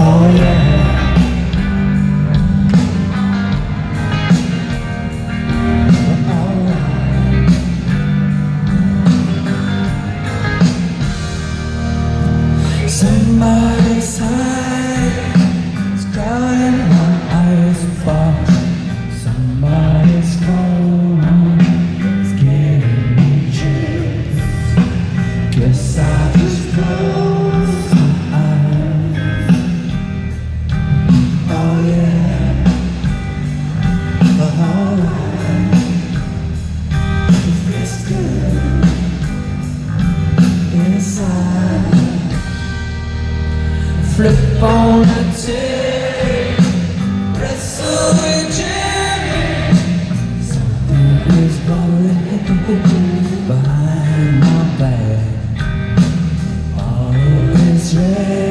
Oh yeah. flip on the tape, wrestle with Something is behind my back. All is red.